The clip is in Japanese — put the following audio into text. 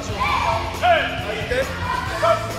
足を振